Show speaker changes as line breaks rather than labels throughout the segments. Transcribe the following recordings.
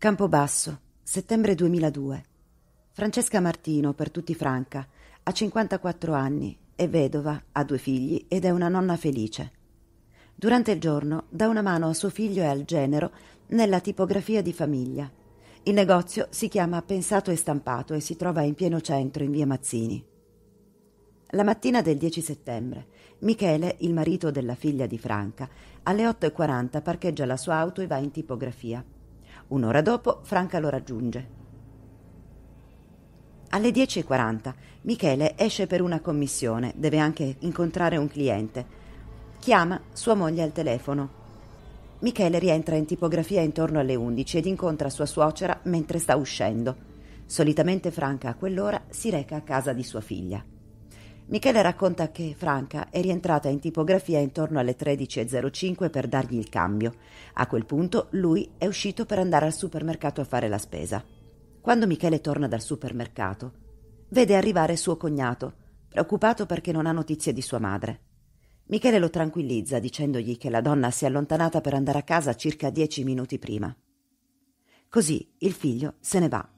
Campobasso, settembre 2002. Francesca Martino, per tutti franca, ha 54 anni, è vedova, ha due figli ed è una nonna felice. Durante il giorno dà una mano a suo figlio e al genero nella tipografia di famiglia. Il negozio si chiama Pensato e Stampato e si trova in pieno centro in via Mazzini. La mattina del 10 settembre, Michele, il marito della figlia di Franca, alle 8.40 parcheggia la sua auto e va in tipografia. Un'ora dopo Franca lo raggiunge. Alle 10.40 Michele esce per una commissione, deve anche incontrare un cliente. Chiama sua moglie al telefono. Michele rientra in tipografia intorno alle 11 ed incontra sua suocera mentre sta uscendo. Solitamente Franca a quell'ora si reca a casa di sua figlia. Michele racconta che Franca è rientrata in tipografia intorno alle 13.05 per dargli il cambio. A quel punto lui è uscito per andare al supermercato a fare la spesa. Quando Michele torna dal supermercato, vede arrivare suo cognato, preoccupato perché non ha notizie di sua madre. Michele lo tranquillizza dicendogli che la donna si è allontanata per andare a casa circa dieci minuti prima. Così il figlio se ne va.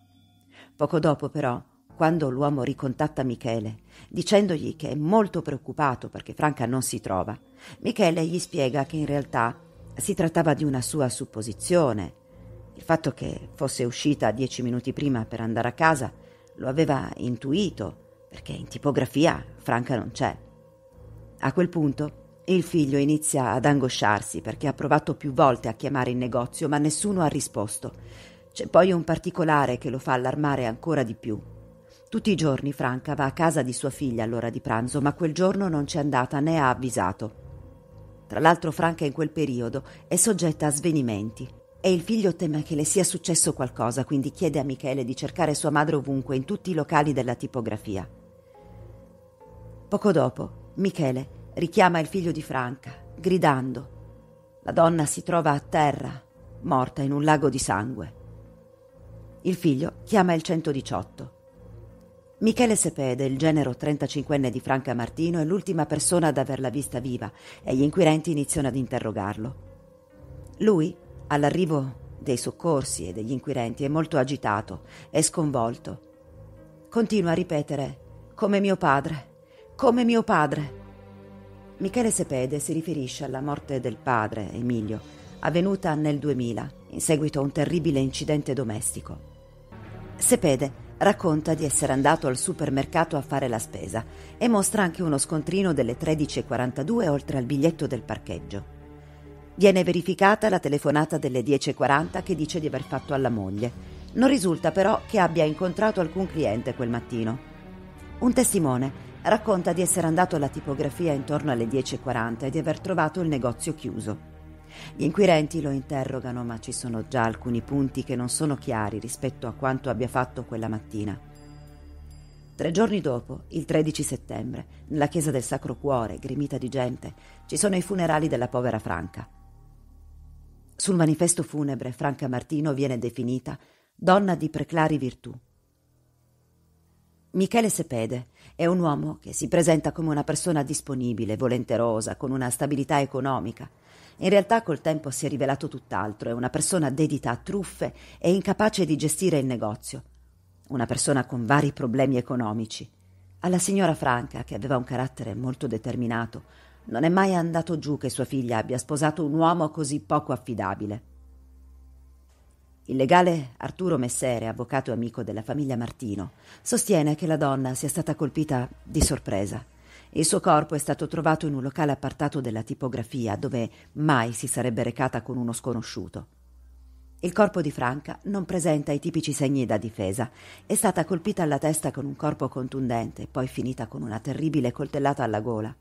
Poco dopo, però, quando l'uomo ricontatta Michele, dicendogli che è molto preoccupato perché Franca non si trova, Michele gli spiega che in realtà si trattava di una sua supposizione. Il fatto che fosse uscita dieci minuti prima per andare a casa lo aveva intuito, perché in tipografia Franca non c'è. A quel punto il figlio inizia ad angosciarsi perché ha provato più volte a chiamare in negozio, ma nessuno ha risposto. C'è poi un particolare che lo fa allarmare ancora di più. Tutti i giorni Franca va a casa di sua figlia all'ora di pranzo, ma quel giorno non c'è andata né ha avvisato. Tra l'altro Franca in quel periodo è soggetta a svenimenti e il figlio teme che le sia successo qualcosa, quindi chiede a Michele di cercare sua madre ovunque, in tutti i locali della tipografia. Poco dopo, Michele richiama il figlio di Franca, gridando. La donna si trova a terra, morta in un lago di sangue. Il figlio chiama il 118. Michele Sepede, il genero 35enne di Franca Martino, è l'ultima persona ad averla vista viva e gli inquirenti iniziano ad interrogarlo. Lui, all'arrivo dei soccorsi e degli inquirenti, è molto agitato e sconvolto. Continua a ripetere come mio padre, come mio padre. Michele Sepede si riferisce alla morte del padre, Emilio, avvenuta nel 2000, in seguito a un terribile incidente domestico. Sepede racconta di essere andato al supermercato a fare la spesa e mostra anche uno scontrino delle 13.42 oltre al biglietto del parcheggio. Viene verificata la telefonata delle 10.40 che dice di aver fatto alla moglie. Non risulta però che abbia incontrato alcun cliente quel mattino. Un testimone racconta di essere andato alla tipografia intorno alle 10.40 e di aver trovato il negozio chiuso. Gli inquirenti lo interrogano, ma ci sono già alcuni punti che non sono chiari rispetto a quanto abbia fatto quella mattina. Tre giorni dopo, il 13 settembre, nella chiesa del Sacro Cuore, gremita di gente, ci sono i funerali della povera Franca. Sul manifesto funebre Franca Martino viene definita donna di preclari virtù. Michele Sepede è un uomo che si presenta come una persona disponibile, volenterosa, con una stabilità economica, in realtà col tempo si è rivelato tutt'altro, è una persona dedita a truffe e incapace di gestire il negozio. Una persona con vari problemi economici. Alla signora Franca, che aveva un carattere molto determinato, non è mai andato giù che sua figlia abbia sposato un uomo così poco affidabile. Il legale Arturo Messere, avvocato e amico della famiglia Martino, sostiene che la donna sia stata colpita di sorpresa il suo corpo è stato trovato in un locale appartato della tipografia, dove mai si sarebbe recata con uno sconosciuto. Il corpo di Franca non presenta i tipici segni da difesa. È stata colpita alla testa con un corpo contundente, poi finita con una terribile coltellata alla gola.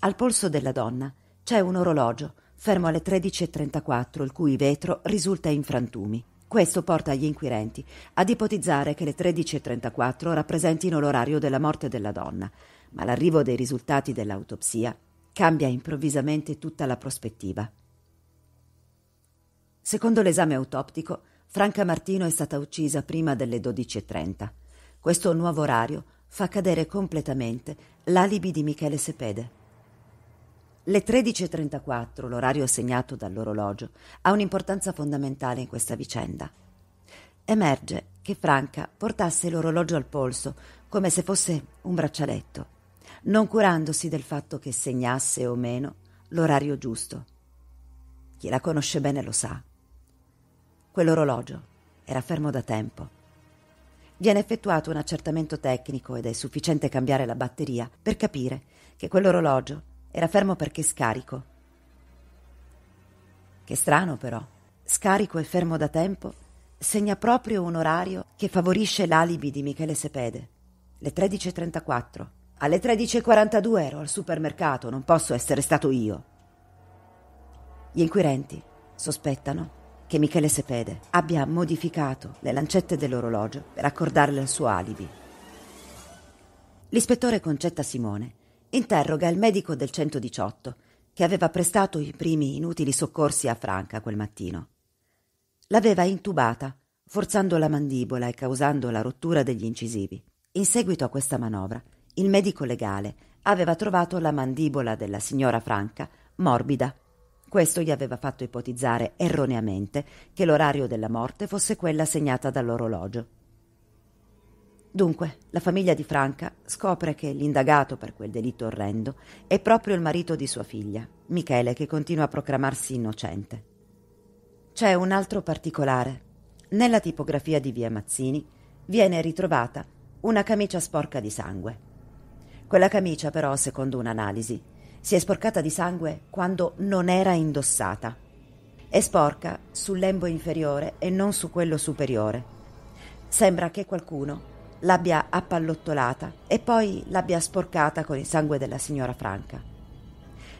Al polso della donna c'è un orologio, fermo alle 13.34, il cui vetro risulta in frantumi. Questo porta gli inquirenti ad ipotizzare che le 13.34 rappresentino l'orario della morte della donna, ma l'arrivo dei risultati dell'autopsia cambia improvvisamente tutta la prospettiva. Secondo l'esame autoptico, Franca Martino è stata uccisa prima delle 12.30. Questo nuovo orario fa cadere completamente l'alibi di Michele Sepede. Le 13.34, l'orario assegnato dall'orologio, ha un'importanza fondamentale in questa vicenda. Emerge che Franca portasse l'orologio al polso come se fosse un braccialetto, non curandosi del fatto che segnasse o meno l'orario giusto. Chi la conosce bene lo sa. Quell'orologio era fermo da tempo. Viene effettuato un accertamento tecnico ed è sufficiente cambiare la batteria per capire che quell'orologio era fermo perché scarico. Che strano però, scarico e fermo da tempo segna proprio un orario che favorisce l'alibi di Michele Sepede. Le 13.34. Alle 13.42 ero al supermercato, non posso essere stato io. Gli inquirenti sospettano che Michele Sepede abbia modificato le lancette dell'orologio per accordarle al suo alibi. L'ispettore Concetta Simone interroga il medico del 118 che aveva prestato i primi inutili soccorsi a Franca quel mattino. L'aveva intubata, forzando la mandibola e causando la rottura degli incisivi. In seguito a questa manovra, il medico legale aveva trovato la mandibola della signora Franca morbida. Questo gli aveva fatto ipotizzare erroneamente che l'orario della morte fosse quella segnata dall'orologio. Dunque, la famiglia di Franca scopre che l'indagato per quel delitto orrendo è proprio il marito di sua figlia, Michele, che continua a proclamarsi innocente. C'è un altro particolare. Nella tipografia di via Mazzini viene ritrovata una camicia sporca di sangue. Quella camicia, però, secondo un'analisi, si è sporcata di sangue quando non era indossata. È sporca sul lembo inferiore e non su quello superiore. Sembra che qualcuno l'abbia appallottolata e poi l'abbia sporcata con il sangue della signora Franca.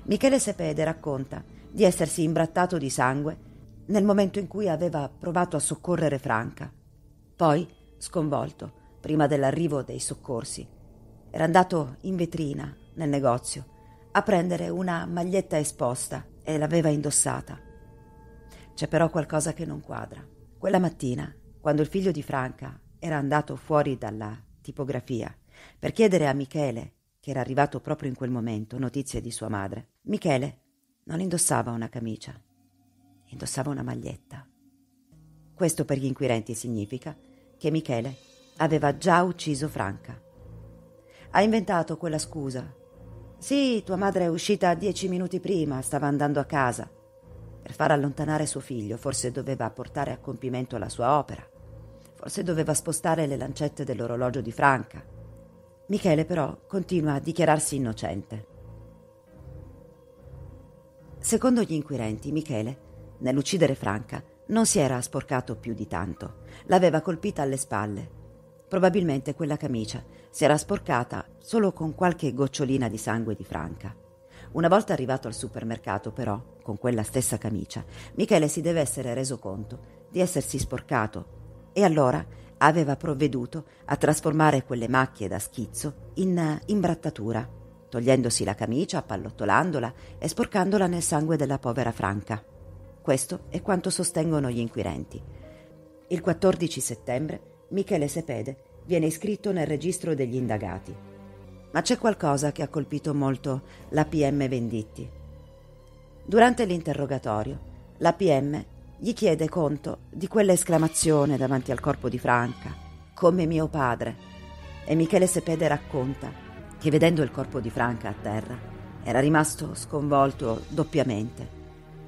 Michele Sepede racconta di essersi imbrattato di sangue nel momento in cui aveva provato a soccorrere Franca. Poi, sconvolto, prima dell'arrivo dei soccorsi, era andato in vetrina nel negozio a prendere una maglietta esposta e l'aveva indossata. C'è però qualcosa che non quadra. Quella mattina, quando il figlio di Franca era andato fuori dalla tipografia per chiedere a Michele, che era arrivato proprio in quel momento, notizie di sua madre. Michele non indossava una camicia, indossava una maglietta. Questo per gli inquirenti significa che Michele aveva già ucciso Franca. Ha inventato quella scusa. Sì, tua madre è uscita dieci minuti prima, stava andando a casa. Per far allontanare suo figlio, forse doveva portare a compimento la sua opera. Forse doveva spostare le lancette dell'orologio di Franca. Michele però continua a dichiararsi innocente. Secondo gli inquirenti, Michele, nell'uccidere Franca, non si era sporcato più di tanto. L'aveva colpita alle spalle. Probabilmente quella camicia si era sporcata solo con qualche gocciolina di sangue di Franca. Una volta arrivato al supermercato, però, con quella stessa camicia, Michele si deve essere reso conto di essersi sporcato e allora aveva provveduto a trasformare quelle macchie da schizzo in imbrattatura, togliendosi la camicia, appallottolandola e sporcandola nel sangue della povera Franca. Questo è quanto sostengono gli inquirenti. Il 14 settembre Michele Sepede viene iscritto nel registro degli indagati. Ma c'è qualcosa che ha colpito molto la PM Venditti. Durante l'interrogatorio, la PM gli chiede conto di quell'esclamazione davanti al corpo di Franca, come mio padre, e Michele Sepede racconta che vedendo il corpo di Franca a terra era rimasto sconvolto doppiamente,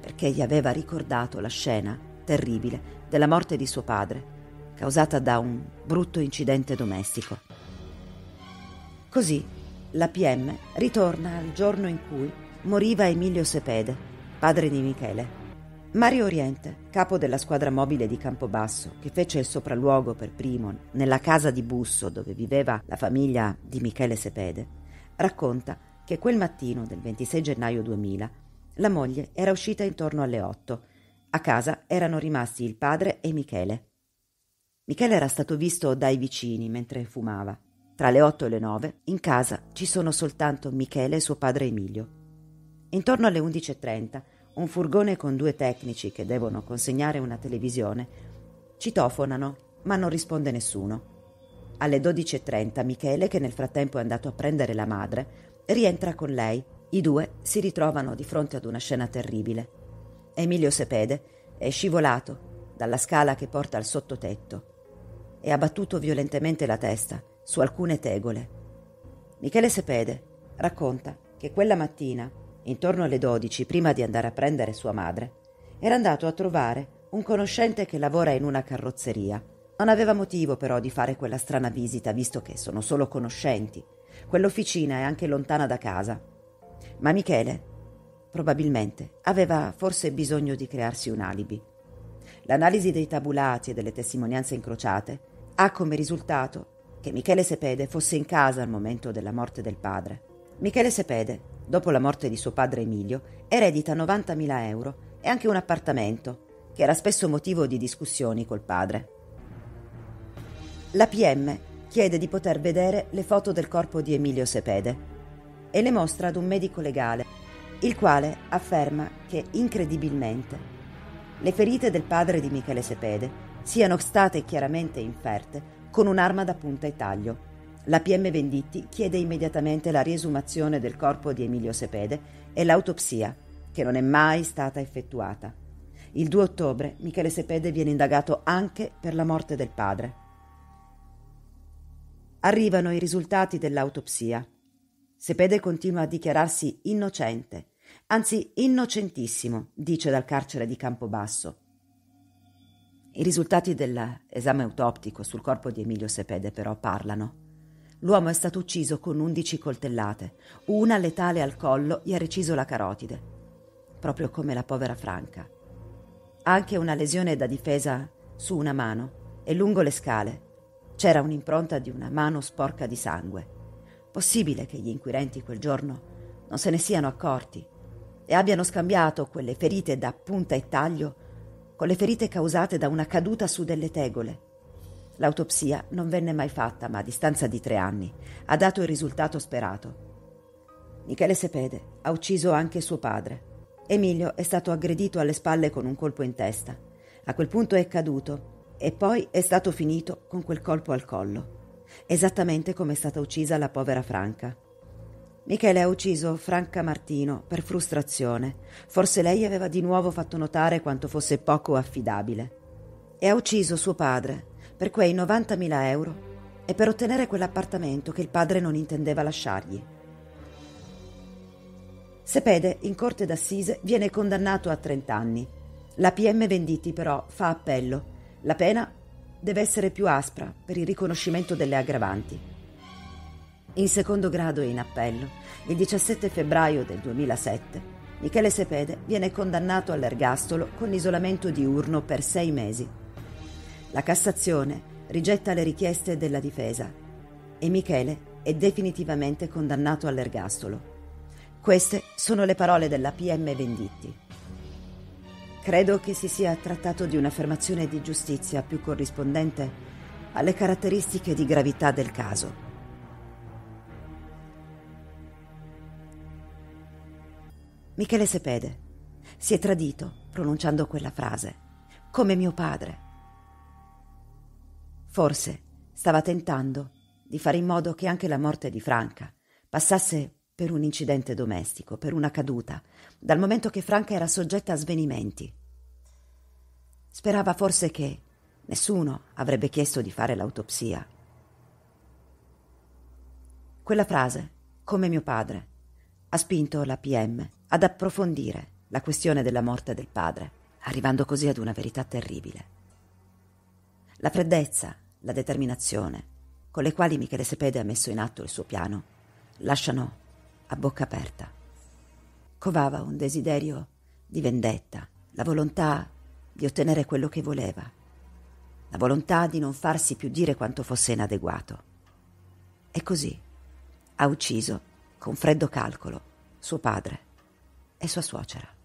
perché gli aveva ricordato la scena terribile della morte di suo padre, causata da un brutto incidente domestico. Così la PM ritorna al giorno in cui moriva Emilio Sepede, padre di Michele, Mario Oriente, capo della squadra mobile di Campobasso, che fece il sopralluogo per primo nella casa di Busso dove viveva la famiglia di Michele Sepede, racconta che quel mattino del 26 gennaio 2000 la moglie era uscita intorno alle 8. A casa erano rimasti il padre e Michele. Michele era stato visto dai vicini mentre fumava. Tra le 8 e le 9 in casa ci sono soltanto Michele e suo padre Emilio. Intorno alle 11.30 un furgone con due tecnici che devono consegnare una televisione. Citofonano, ma non risponde nessuno. Alle 12.30 Michele, che nel frattempo è andato a prendere la madre, rientra con lei I due si ritrovano di fronte ad una scena terribile. Emilio Sepede è scivolato dalla scala che porta al sottotetto e ha battuto violentemente la testa su alcune tegole. Michele Sepede racconta che quella mattina, intorno alle 12, prima di andare a prendere sua madre, era andato a trovare un conoscente che lavora in una carrozzeria. Non aveva motivo però di fare quella strana visita, visto che sono solo conoscenti. Quell'officina è anche lontana da casa. Ma Michele, probabilmente, aveva forse bisogno di crearsi un alibi. L'analisi dei tabulati e delle testimonianze incrociate ha come risultato che Michele Sepede fosse in casa al momento della morte del padre. Michele Sepede, dopo la morte di suo padre Emilio, eredita 90.000 euro e anche un appartamento, che era spesso motivo di discussioni col padre. La PM chiede di poter vedere le foto del corpo di Emilio Sepede e le mostra ad un medico legale, il quale afferma che, incredibilmente, le ferite del padre di Michele Sepede siano state chiaramente inferte con un'arma da punta e taglio. La PM Venditti chiede immediatamente la riesumazione del corpo di Emilio Sepede e l'autopsia, che non è mai stata effettuata. Il 2 ottobre Michele Sepede viene indagato anche per la morte del padre. Arrivano i risultati dell'autopsia. Sepede continua a dichiararsi innocente, anzi innocentissimo, dice dal carcere di Campobasso. I risultati dell'esame autoptico sul corpo di Emilio Sepede però parlano. L'uomo è stato ucciso con undici coltellate, una letale al collo gli ha reciso la carotide, proprio come la povera Franca. Anche una lesione da difesa su una mano e lungo le scale c'era un'impronta di una mano sporca di sangue. Possibile che gli inquirenti quel giorno non se ne siano accorti e abbiano scambiato quelle ferite da punta e taglio con le ferite causate da una caduta su delle tegole. L'autopsia non venne mai fatta, ma a distanza di tre anni ha dato il risultato sperato. Michele Sepede ha ucciso anche suo padre. Emilio è stato aggredito alle spalle con un colpo in testa. A quel punto è caduto e poi è stato finito con quel colpo al collo esattamente come è stata uccisa la povera Franca. Michele ha ucciso Franca Martino per frustrazione. Forse lei aveva di nuovo fatto notare quanto fosse poco affidabile. E ha ucciso suo padre per quei 90.000 euro e per ottenere quell'appartamento che il padre non intendeva lasciargli. Sepede, in corte d'assise, viene condannato a 30 anni. La PM Venditti, però, fa appello. La pena deve essere più aspra per il riconoscimento delle aggravanti. In secondo grado e in appello, il 17 febbraio del 2007, Michele Sepede viene condannato all'ergastolo con isolamento diurno per sei mesi. La Cassazione rigetta le richieste della difesa e Michele è definitivamente condannato all'ergastolo. Queste sono le parole della PM Venditti. Credo che si sia trattato di un'affermazione di giustizia più corrispondente alle caratteristiche di gravità del caso. Michele Sepede si è tradito pronunciando quella frase, come mio padre. Forse stava tentando di fare in modo che anche la morte di Franca passasse per un incidente domestico, per una caduta, dal momento che Franca era soggetta a svenimenti. Sperava forse che nessuno avrebbe chiesto di fare l'autopsia. Quella frase, come mio padre, ha spinto la PM ad approfondire la questione della morte del padre, arrivando così ad una verità terribile. La freddezza, la determinazione con le quali Michele Sepede ha messo in atto il suo piano lasciano a bocca aperta. Covava un desiderio di vendetta, la volontà di ottenere quello che voleva, la volontà di non farsi più dire quanto fosse inadeguato. E così ha ucciso, con freddo calcolo, suo padre e sua suocera.